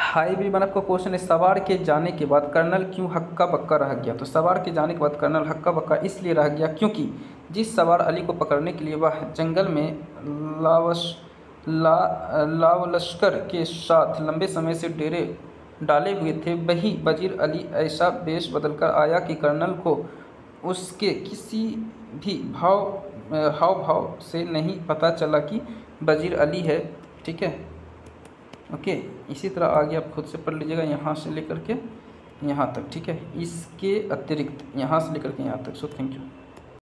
High मैंने आपका question है, सवार के जाने के बाद कर्नल क्यों हक्का बक्का रह गया? तो सवार के जाने के बाद कर्नल हक्का बक्का इसलिए रह गया क्योंकि जिस सवार अली को पकड़ने के लिए वह जंगल में लावश, ला लाव लश्कर के साथ लंबे समय से डेरे डाले हुए थे, वही वज़ीर अली ऐसा बेश बदलकर आया कि कर्नल को उसके किसी भी भाव हाव भाव से नहीं पता चला कि वज़ीर अली है, ठीक है? ओके इसी तरह आगे आप खुद से पढ़ लीजिएगा, यहाँ से लेकर के यहाँ तक, ठीक है? इसके अतिरिक्त, यहाँ से लेकर के यहाँ तक। So thank you